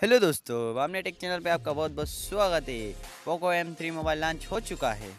Hello दोस्तों Bamne take channel पे आपका बहुत बहुत स्वागत है। Poco M three mobile launch हो चुका है।